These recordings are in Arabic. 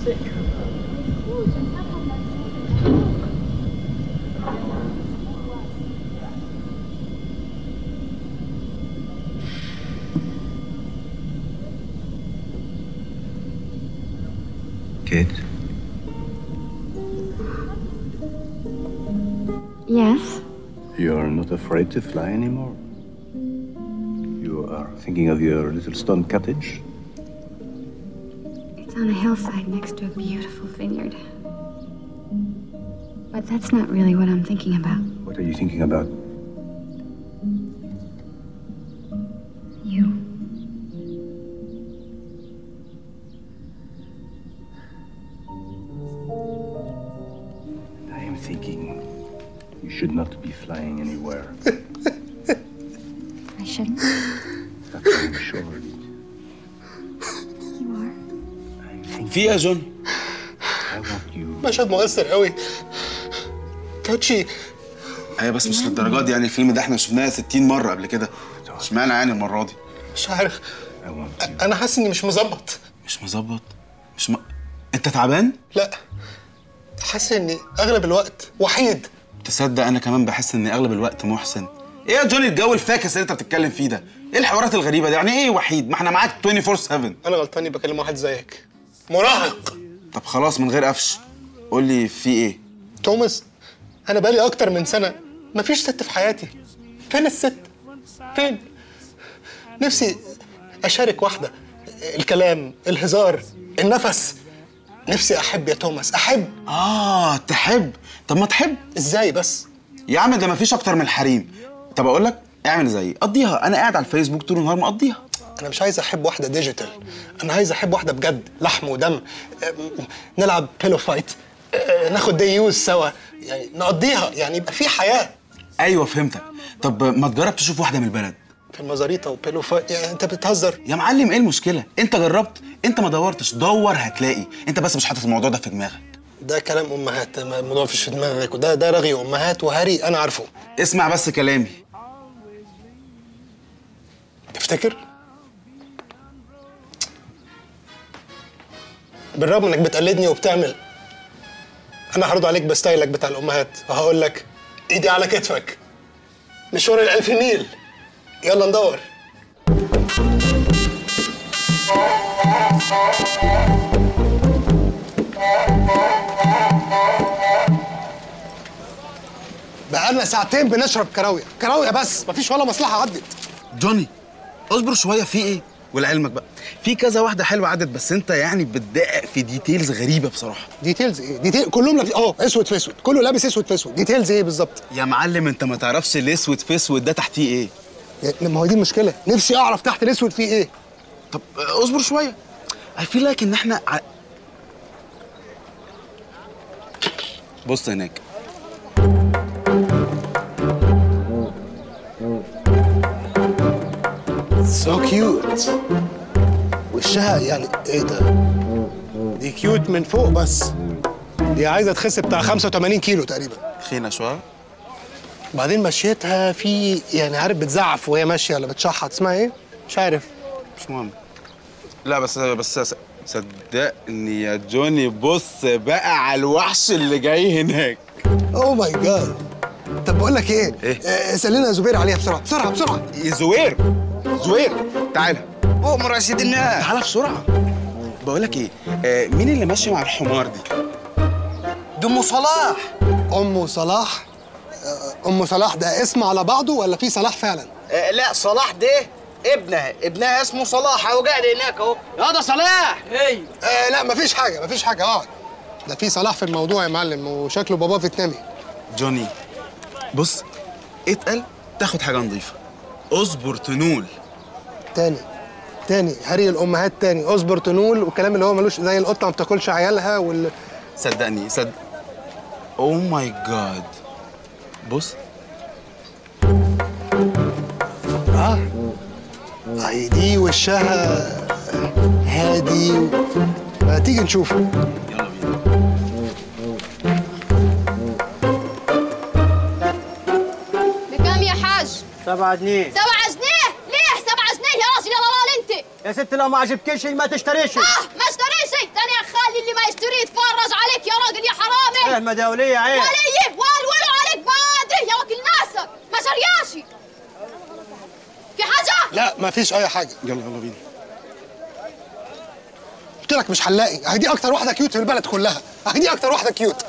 Kate, Yes? you're not afraid to fly anymore? You are thinking of your little stone cottage? It's on a hillside next to a beautiful vineyard. But that's not really what I'm thinking about. What are you thinking about? You. I am thinking you should not be flying anywhere. I shouldn't. That's what I'm sure في إيه يا جون. مشهد مؤثر قوي. كوتشي أيوه بس مش للدرجة دي يعني الفيلم ده إحنا شفناه 60 مرة قبل كده. اشمعنى يعني المرة دي؟ مش عارف. أنا حاسس إني مش مظبط. مش مظبط؟ مش م... أنت تعبان؟ لا. حاسس إني أغلب الوقت وحيد. تصدق أنا كمان بحس ان أغلب الوقت محسن إيه يا جوني الجو الفاكس اللي أنت بتتكلم فيه ده؟ إيه الحوارات الغريبة دي؟ يعني إيه وحيد؟ ما إحنا معاك 24 7 أنا غلطان بكلم واحد زيك. مراهق. طب خلاص من غير قفش. قول لي في إيه؟ توماس أنا بقالي أكتر من سنة مفيش ست في حياتي. فين الست؟ فين؟ نفسي أشارك واحدة. الكلام الهزار النفس. نفسي أحب يا توماس أحب. آه تحب. طب ما تحب. إزاي بس؟ يا عم ده مفيش أكتر من الحريم. طب أقول لك اعمل زيي قضيها. أنا قاعد على الفيسبوك طول النهار مقضيها. أنا مش عايز أحب واحدة digital أنا عايز أحب واحدة بجد لحم ودم. نلعب pillow fight ناخد day use سوا. يعني نقضيها. يعني يبقى في حياة. أيوه فهمتك. طب ما تجرب تشوف واحدة من البلد. في المزاريطة و pillow fight يعني أنت بتهزر. يا معلم إيه المشكلة؟ أنت جربت أنت ما دورتش. دور هتلاقي. أنت بس مش حاطط الموضوع ده في دماغك. ده كلام أمهات. الموضوع مش في دماغك. وده ده رغي أمهات وهري. أنا عارفه. اسمع بس كلامي. تفتكر؟ بالرغم إنك بتقلدني وبتعمل أنا هرد عليك بستايلك بتاع الأمهات وهقول لك إيدي على كتفك. مشوار الألف ميل يلا ندور. بقالنا ساعتين بنشرب كراوية. كراوية بس. مفيش ولا مصلحة عدت. جوني اصبر شوية في إيه؟ ولعلمك بقى. في كذا واحدة حلوة عدت بس انت يعني بتدقق في details غريبة بصراحة. details إيه؟ detail كلهم لابس آه أسود في أسود. كله لابس أسود في أسود. details إيه بالظبط؟ يا معلم انت ما تعرفش الأسود في أسود ده تحتيه إيه. ما هو دي المشكلة. نفسي أعرف تحت الأسود فيه إيه. طب اصبر شوية. I feel like إن إحنا ع... بص هناك. so cute وشها يعني إيه ده؟ دي cute من فوق بس. دي عايزة تخس بتاع 85 كيلو تقريبا. خينا شوية. بعدين مشيتها في يعني عارف بتزعف وهي ماشية ولا بتشحط اسمها إيه؟ مش عارف. مش مهم. لا بس بس صدقني يا جوني بص بقى على الوحش اللي جاي هناك. oh my God طب بقول لك إيه؟ إيه؟ آه، سلينا زوير عليها بسرعة بسرعة بسرعة. يا زوير زوير تعالى أمر يا سيد الناس. تعالى بسرعة. بقول لك إيه آه مين اللي ماشي مع الحمار دي؟ دي أم صلاح. أم صلاح؟ آه، أم صلاح ده اسم على بعضه ولا في صلاح فعلا؟ آه لا صلاح ده ابنها. ابنها اسمه صلاح. أهو قاعد هناك أهو. يا ده صلاح. أيوه آه لا مفيش حاجة مفيش حاجة. اقعد ده في صلاح في الموضوع يا معلم وشكله باباه فيتنامي جوني بص اتقل تاخد حاجة نظيفة. اصبر تنول. تاني. تاني. هري الأمهات تاني. أصبر تنول والكلام اللي هو ملوش زي القطة ما بتاكلش عيالها وال صدقني صدق أو ماي جاد بص. آه. اهي دي وشها هادي و... ما تيجي نشوف. يلا بينا بكام يا حاج؟ سبعة جنيه سبعة جنيه؟ ليه سبعة جنيه يا راجل يا؟ يا ست لو ما عجبكيش ما تشتريش. آه ما اشتريش تاني يا خالي اللي ما يشتري شهمة دولية عيب علي والولوا عليك بدري يا وكيل ناصر. ما شرياشي في حاجة؟ لا ما فيش أي حاجة. يلا يلا بينا. قلت لك مش هنلاقي أهي دي أكتر واحدة كيوت في البلد كلها. أهي دي أكتر واحدة كيوت.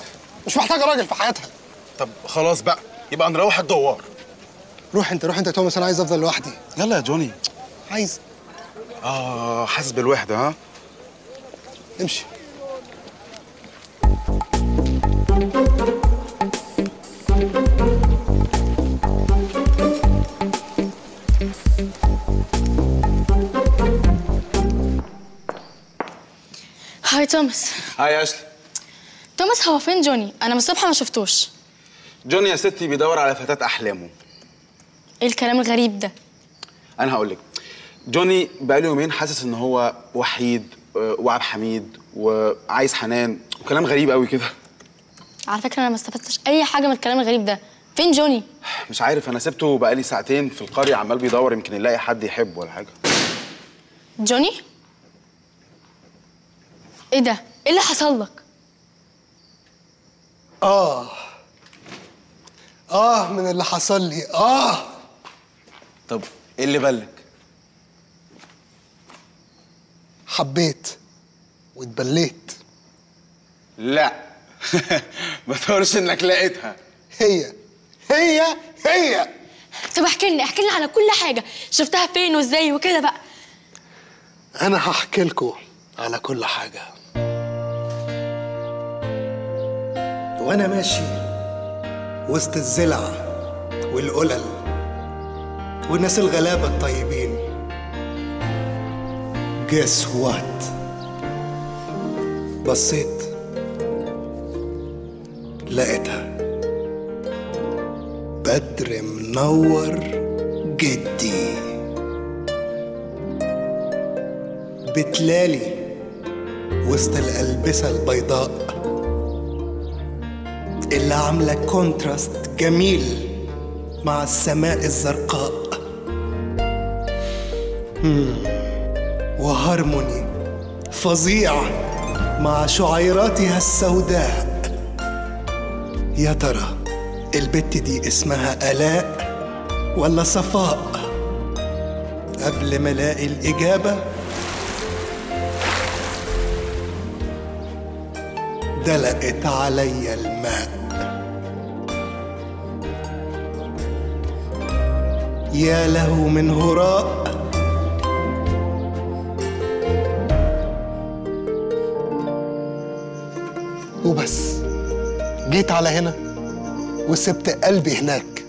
مش محتاجة راجل في حياتها. طب خلاص بقى. يبقى نروح الدوار. روح أنت روح أنت يا توماس. أنا عايز أفضل لوحدي. يلا يا جوني. عايز آه حاسس بالوحدة ها؟ امشي. هاي توماس هاي يا اشلي توماس هو فين جوني أنا من الصبح ما شفتوش. جوني يا ستي بيدور على فتاة أحلامه. إيه الكلام الغريب ده؟ أنا هقول لك. جوني بقاله يومين حاسس إن هو وحيد آه، وعب حميد وعايز حنان وكلام غريب قوي كده. على فكرة أنا ما استفدتش أي حاجة من الكلام الغريب ده. فين جوني؟ مش عارف أنا سبته بقالي ساعتين في القرية عمال بيدور يمكن يلاقي حد يحبه ولا حاجة. جوني؟ إيه ده؟ إيه اللي حصل لك؟ آه. آه من اللي حصل لي. آه. طب إيه اللي بالك حبيت واتبليت. لا. ما تقولش انك لقيتها. هي. هي. هي. طب احكي لنا احكي لنا على كل حاجة. شفتها فين وازاي وكده بقى؟ أنا هحكي لكم على كل حاجة. وأنا ماشي وسط الزلع والقلل والناس الغلابة الطيبين. جس وات بصيت لقيتها. بدر منور جدي. بتلالي وسط الألبسة البيضاء. اللي عاملة contrast جميل مع السماء الزرقاء. مم. وهارموني. فظيع. مع شعيراتها السوداء. يا ترى البت دي اسمها آلاء ولا صفاء؟ قبل ما الاقي الإجابة. دلقت علي الماء. يا له من هراء. جيت على هنا وسبت قلبي هناك.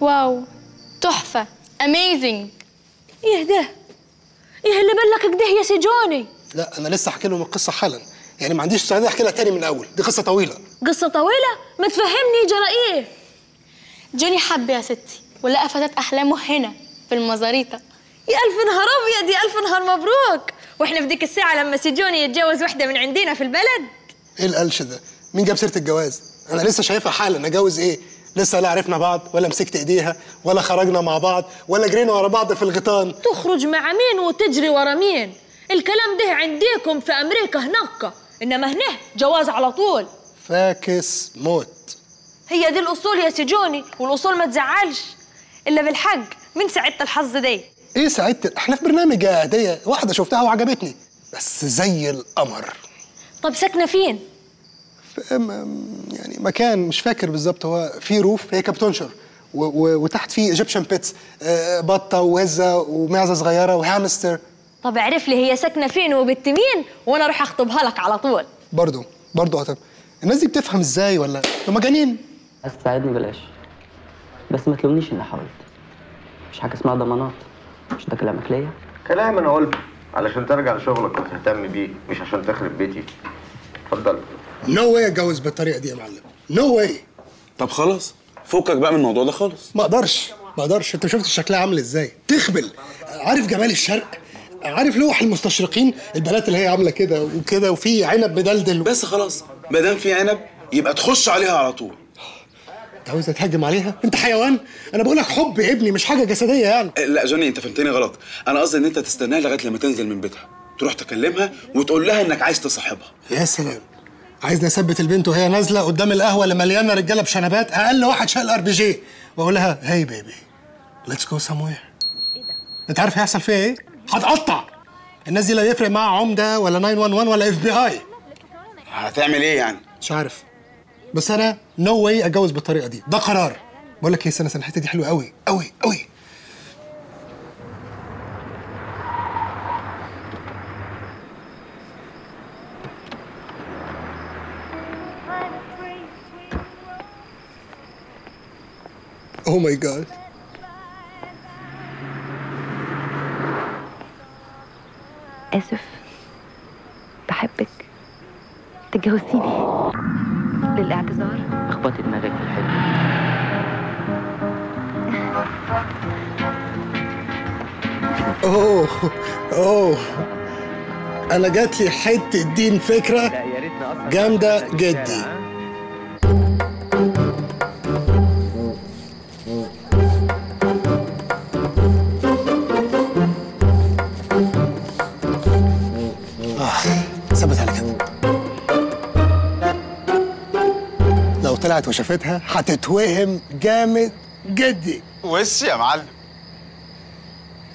واو تحفة اميزنج إيه ده؟ إيه اللي بلك كده يا سجوني؟ لا أنا لسه احكي لهم القصة حالا. يعني ما عنديش استعداد أحكي لها تاني من الأول. دي قصة طويلة. قصة طويلة؟ ما تفهمني جرى إيه؟ جوني حب يا ستي ولقى فتاة أحلامه هنا في المزاريطة. يا ألف نهار أبيض يا ألف نهار مبروك. وإحنا في ديك الساعة لما سجوني يتجوز واحدة من عندنا في البلد. إيه القلش ده؟ مين جاب سيرة الجواز؟ أنا لسه شايفها حالا اجوز إيه؟ لسه لا عرفنا بعض ولا مسكت إيديها ولا خرجنا مع بعض ولا جرينا ورا بعض في الغيطان. تخرج مع مين وتجري ورا مين؟ الكلام ده عنديكم في أمريكا هناك إنما هنا جواز على طول. فاكس موت. هي دي الأصول يا سي جوني والأصول ما تزعلش. إلا بالحق من سعيدة الحظ دي؟ إيه سعدت إحنا في برنامج هديه واحدة شفتها وعجبتني. بس زي القمر. طب ساكنة فين؟ يعني مكان مش فاكر بالظبط هو فيه roof هي كانت بتنشر وتحت فيه Egyptian pets بطة ووزة ومعزة صغيرة وهامستر. طب اعرف لي هي ساكنة فين وبنت مين وأنا أروح أخطبها لك على طول. برضه برضه هتب الناس دي بتفهم إزاي ولا؟ هم مجانين عايز تساعدني بلاش. بس ما تلومنيش إني حاولت. مش حاجة اسمها ضمانات. مش ده كلامك ليا؟ كلام أنا قلته علشان ترجع لشغلك وتهتم بيه مش عشان تخرب بيتي. اتفضل. no way أتجوز بالطريقة دي يا معلم. no way طب خلاص فكك بقى من الموضوع ده خالص. ما أقدرش ما أقدرش. أنت شفت شكلها عامل إزاي؟ تخبل. عارف جمال الشرق؟ عارف لوح المستشرقين؟ البنات اللي هي عاملة كده وكده وفي عنب مدلدل بس خلاص ما دام في عنب يبقى تخش عليها على طول. عاوز تهجم عليها؟ أنت حيوان؟ أنا بقول لك حب يا ابني مش حاجة جسدية يعني. آه، لا جوني أنت فهمتني غلط. أنا قصدي إن أنت تستناها لغاية لما تنزل من بيتها. تروح تكلمها وتقول لها إنك عايز تصاحبها. يا سلام. عايزني أثبت البنت وهي نازلة قدام القهوة اللي مليانة رجالة بشنبات أقل واحد شايل RPG. واقول لها hi baby let's go somewhere أنت عارف هيحصل فيها إيه؟ هتقطع. الناس دي لا يفرق معاها عمدة ولا 911 ولا FB I هتعمل إيه يعني؟ مش عارف. بس أنا no way أتجوز بالطريقة دي. ده قرار. بقول لك إيه سنه سنه الحتة دي حلوة قوي قوي قوي اوه ماي جاد آسف. بحبك. تجوزيني للاعتذار. اخبطي دماغك في الحلم. اوه اوه أنا جات لي حتة دين فكرة جامدة جدي طلعت وشافتها هتتوهم جامد جدي. وش يا معلم؟